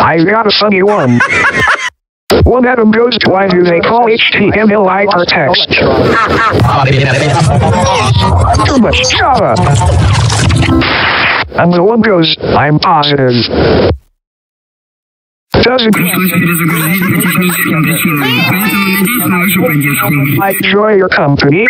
I got a funny one. One atom goes, why do they call HTML hypertext? Too much Java. And the one goes, I'm positive. Doesn't I enjoy your company?